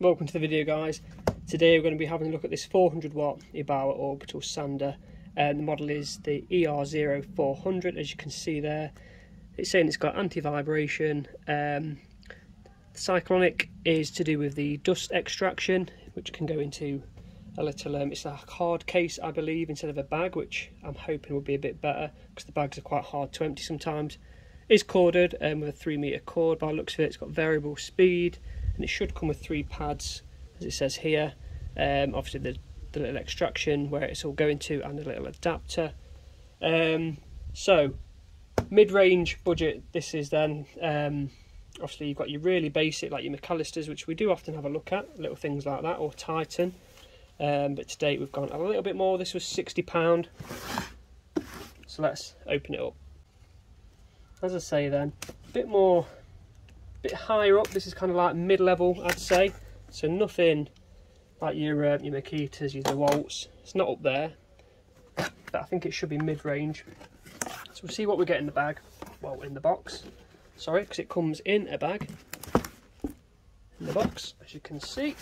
welcome to the video guys. Today we're going to be having a look at this 400 watt Erbauer orbital sander and the model is the ER0400 as you can see there. It's saying it's got anti-vibration. Um, cyclonic is to do with the dust extraction which can go into a little, um, it's a hard case I believe instead of a bag which I'm hoping will be a bit better because the bags are quite hard to empty sometimes. It's corded um, with a 3 metre cord by looks of it, it's got variable speed and it should come with three pads as it says here. Um, obviously the, the little extraction where it's all going to and a little adapter. Um, so mid-range budget this is then um, obviously you've got your really basic like your Mac Allister's which we do often have a look at little things like that or Titan. Um, but to date we've gone a little bit more this was £60 so let's open it up. As I say then a bit more bit higher up. This is kind of like mid-level, I'd say. So nothing like your uh, your Makitas, your DeWalts. It's not up there, but I think it should be mid-range. So we'll see what we get in the bag. Well, in the box. Sorry, because it comes in a bag. In the box, as you can see.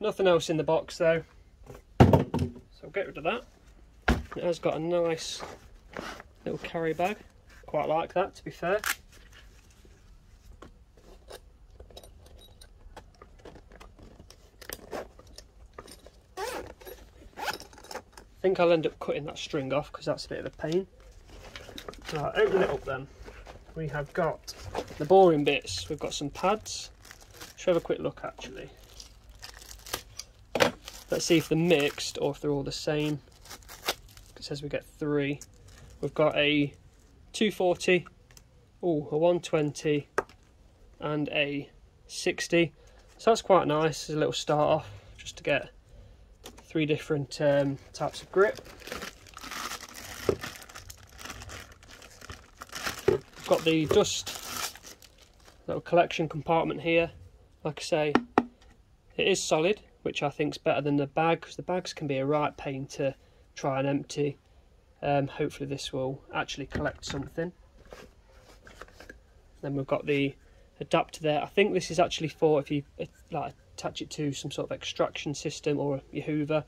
Nothing else in the box though. So get rid of that. It has got a nice little carry bag. Quite like that, to be fair. Think I'll end up cutting that string off because that's a bit of a pain. Open it up then. We have got the boring bits. We've got some pads. Should have a quick look actually. Let's see if they're mixed or if they're all the same. It says we get three. We've got a 240, oh, a 120, and a 60. So that's quite nice as a little start off, just to get three different um, types of grip. I've got the dust little collection compartment here. Like I say, it is solid, which I think is better than the bag because the bags can be a right pain to try and empty. Um, hopefully this will actually collect something. Then we've got the adapter there. I think this is actually for if you like attach it to some sort of extraction system or your hoover.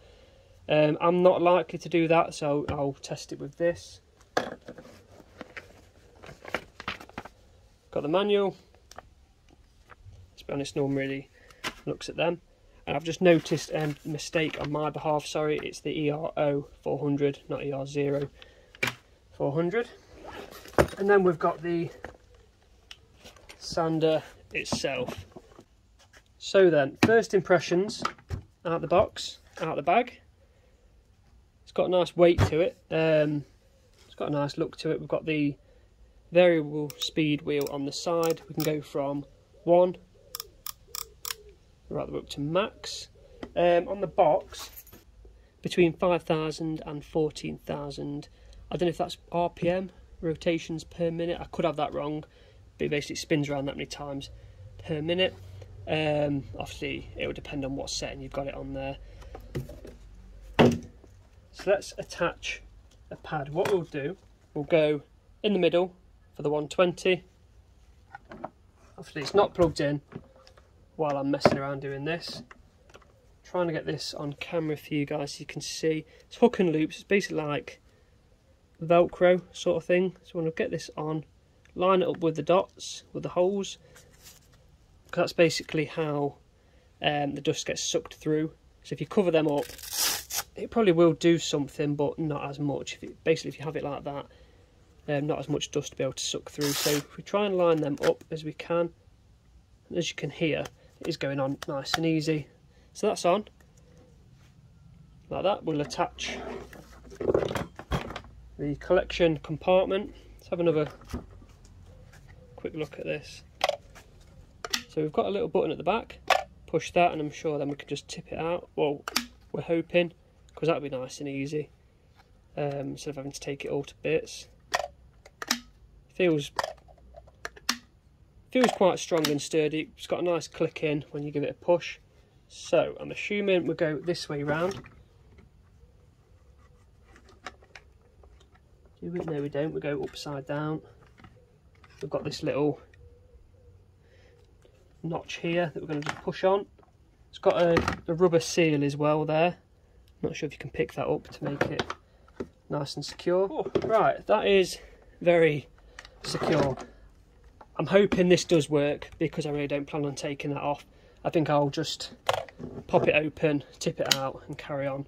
Um, I'm not likely to do that, so I'll test it with this. Got the manual. To be honest, no one really looks at them. And I've just noticed a um, mistake on my behalf. Sorry, it's the ERO 400, not ER0 400. And then we've got the sander itself. So then, first impressions out the box, out the bag. It's got a nice weight to it. Um, it's got a nice look to it. We've got the variable speed wheel on the side. We can go from one right the way up to max. Um, on the box, between 5,000 and 14,000. I don't know if that's RPM, rotations per minute. I could have that wrong, but it basically spins around that many times per minute. Um, obviously, it will depend on what setting you've got it on there. So let's attach a pad. What we'll do, we'll go in the middle for the 120. Obviously, it's not plugged in while I'm messing around doing this. trying to get this on camera for you guys so you can see. It's hook and loops. It's basically like Velcro sort of thing. So I'm get this on, line it up with the dots, with the holes, that's basically how um, the dust gets sucked through. So if you cover them up, it probably will do something, but not as much. If it, basically, if you have it like that, um, not as much dust to be able to suck through. So if we try and line them up as we can, as you can hear, it is going on nice and easy. So that's on. Like that, we'll attach the collection compartment. Let's have another quick look at this. So we've got a little button at the back, push that and I'm sure then we can just tip it out. Well, we're hoping, because that'll be nice and easy, um, instead of having to take it all to bits. Feels feels quite strong and sturdy. It's got a nice click in when you give it a push. So I'm assuming we'll go this way round. No, we don't. We go upside down. We've got this little notch here that we're going to just push on. It's got a, a rubber seal as well there. Not sure if you can pick that up to make it nice and secure. Oh, right, that is very secure. I'm hoping this does work because I really don't plan on taking that off. I think I'll just pop it open, tip it out and carry on.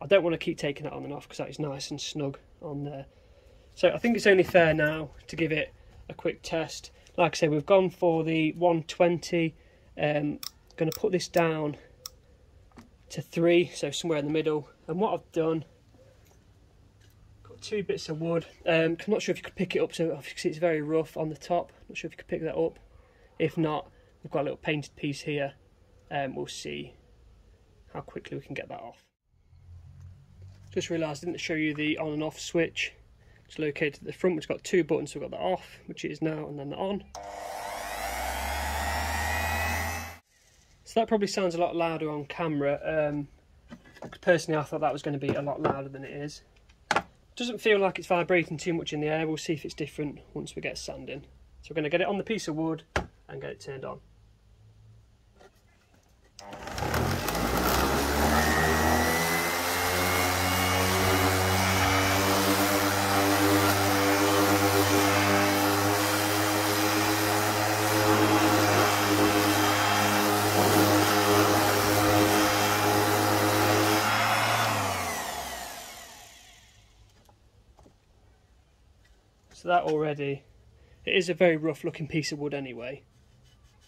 I don't want to keep taking that on and off because that is nice and snug on there. So I think it's only fair now to give it a quick test. Like I say, we've gone for the 120. Um, going to put this down to three, so somewhere in the middle. And what I've done, got two bits of wood. Um, I'm not sure if you could pick it up, so it's very rough on the top. Not sure if you could pick that up. If not, we've got a little painted piece here. Um, we'll see how quickly we can get that off. Just realised I didn't show you the on and off switch. It's located at the front, which got two buttons. So we've got the off, which is now, and then the on. So that probably sounds a lot louder on camera. Um, personally, I thought that was going to be a lot louder than it is. Doesn't feel like it's vibrating too much in the air. We'll see if it's different once we get sanding. So we're going to get it on the piece of wood and get it turned on. That already, it is a very rough looking piece of wood anyway.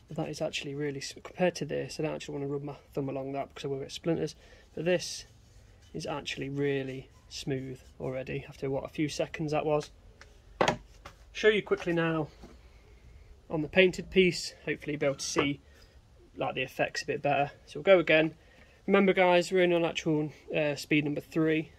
But that is actually really, compared to this, I don't actually want to rub my thumb along that because I will get splinters. But this is actually really smooth already after what a few seconds that was. Show you quickly now on the painted piece, hopefully you'll be able to see like the effects a bit better. So we'll go again. Remember guys, we're in on actual uh, speed number three,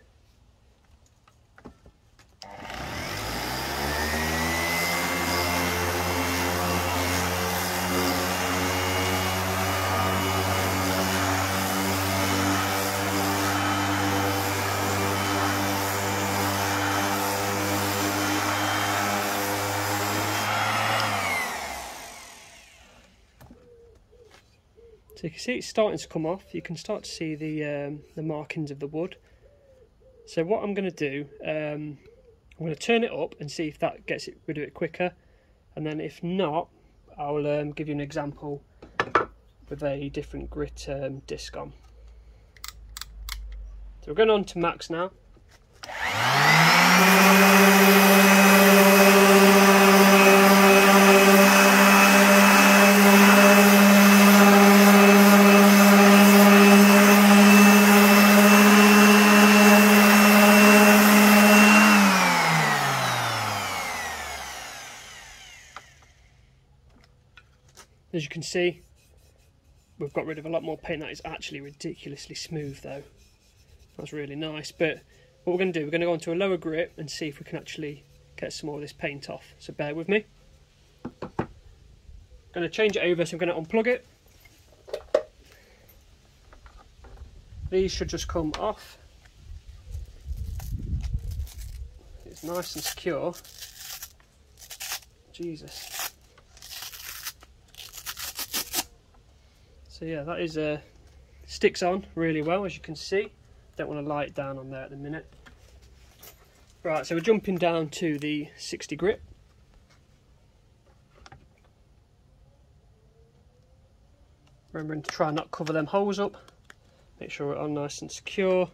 So you can see it's starting to come off. You can start to see the um, the markings of the wood. So what I'm going to do, um, I'm going to turn it up and see if that gets it, rid of it quicker. And then if not, I'll um, give you an example with a different grit um, disc on. So we're going on to max now. See, we've got rid of a lot more paint. That is actually ridiculously smooth though. That's really nice. But what we're going to do, we're going to go onto a lower grip and see if we can actually get some more of this paint off. So bear with me. I'm going to change it over, so I'm going to unplug it. These should just come off. It's nice and secure. Jesus. So yeah, that is uh, sticks on really well as you can see. Don't want to light down on there at the minute. Right, so we're jumping down to the 60 grit. Remembering to try and not cover them holes up. Make sure we're on nice and secure.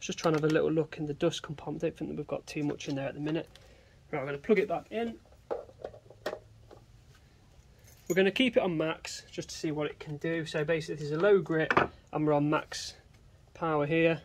Just trying to have a little look in the dust compartment. Don't think that we've got too much in there at the minute. Right, I'm going to plug it back in. We're going to keep it on max just to see what it can do. So basically this is a low grit and we're on max power here.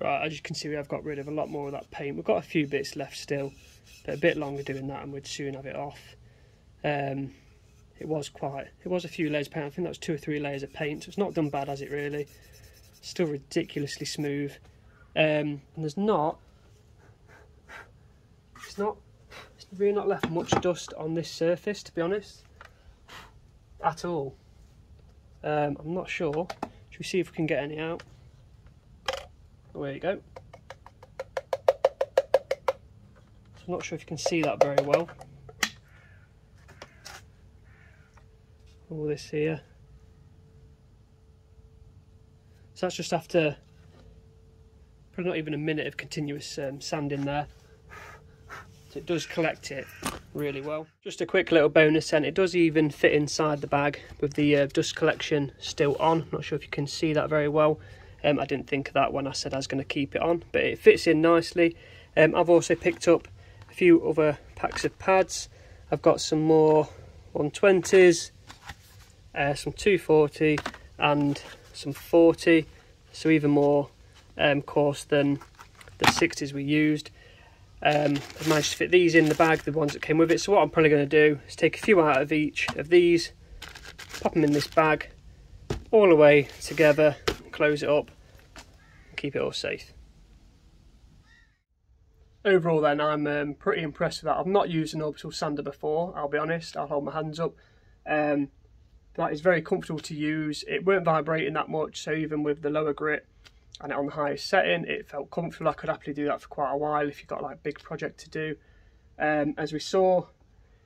Right, as you can see, I've got rid of a lot more of that paint. We've got a few bits left still, but a bit longer doing that and we'd soon have it off. Um, it was quite, it was a few layers of paint. I think that was two or three layers of paint. So it's not done bad, has it really? Still ridiculously smooth. Um, and there's not, it's not, it's really not left much dust on this surface, to be honest, at all. Um, I'm not sure. Should we see if we can get any out? There you go. So I'm not sure if you can see that very well. All this here. So that's just after probably not even a minute of continuous um, sand in there. So it does collect it really well. Just a quick little bonus then, it does even fit inside the bag with the uh, dust collection still on. Not sure if you can see that very well. Um, I didn't think of that when I said I was going to keep it on, but it fits in nicely. Um, I've also picked up a few other packs of pads. I've got some more 120s, uh, some 240 and some 40, so even more um, coarse than the 60s we used. Um, I've managed to fit these in the bag, the ones that came with it. So what I'm probably going to do is take a few out of each of these, pop them in this bag, all the way together, close it up, and keep it all safe. Overall then, I'm um, pretty impressed with that. I've not used an orbital sander before, I'll be honest, I'll hold my hands up. Um, that is very comfortable to use. It weren't vibrating that much, so even with the lower grit, and it on the highest setting it felt comfortable I could happily do that for quite a while if you've got like a big project to do um, as we saw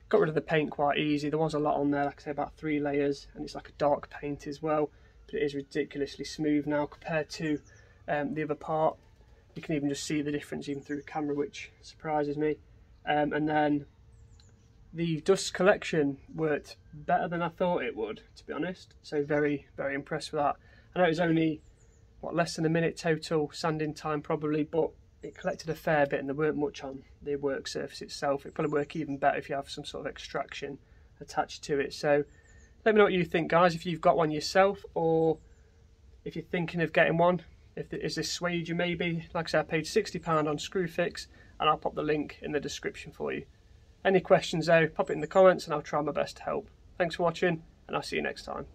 got rid of the paint quite easy there was a lot on there like I say about three layers and it's like a dark paint as well it is ridiculously smooth now compared to um, the other part. You can even just see the difference even through the camera which surprises me. Um, and then the dust collection worked better than I thought it would to be honest. So very very impressed with that. I know it was only what less than a minute total sanding time probably but it collected a fair bit and there weren't much on the work surface itself. It probably work even better if you have some sort of extraction attached to it. So let me know what you think guys if you've got one yourself or if you're thinking of getting one. If is this swayed you maybe like I said I paid £60 on Screwfix and I'll pop the link in the description for you. Any questions though pop it in the comments and I'll try my best to help. Thanks for watching and I'll see you next time